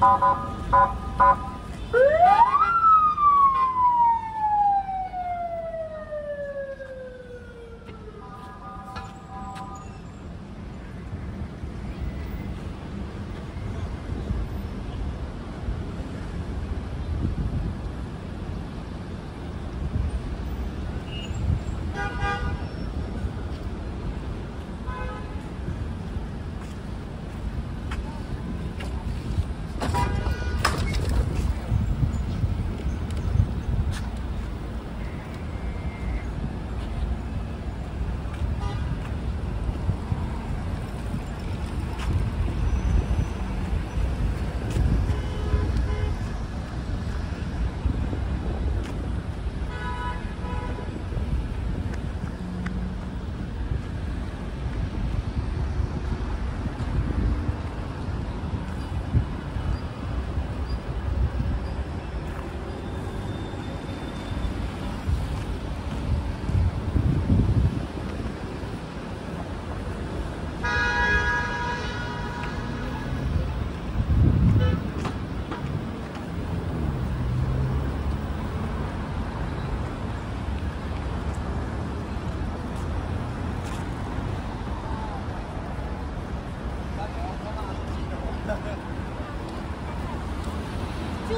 Thank you.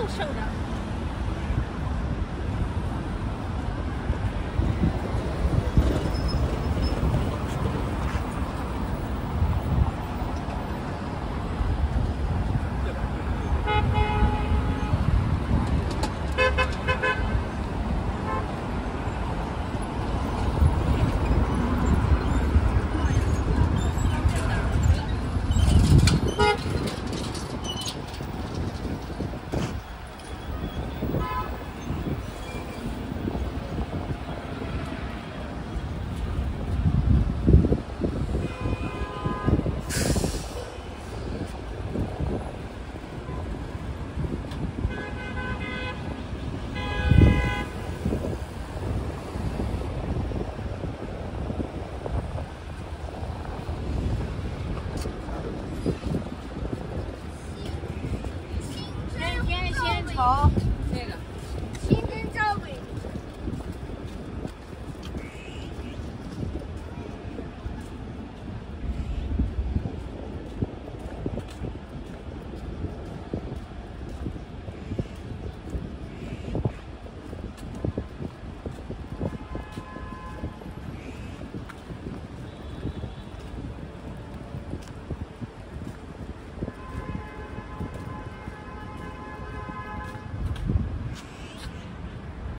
still showed up.